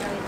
Gracias.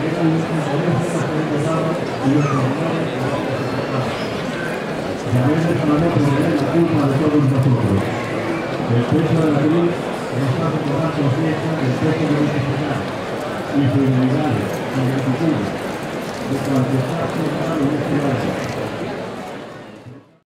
Realmente tenemos que tener la culpa de todos nosotros. El peso de la cruz nos hace tomar conciencia del peso de necesidad, infidelidad y gratitud de cualquier acto en este barrio.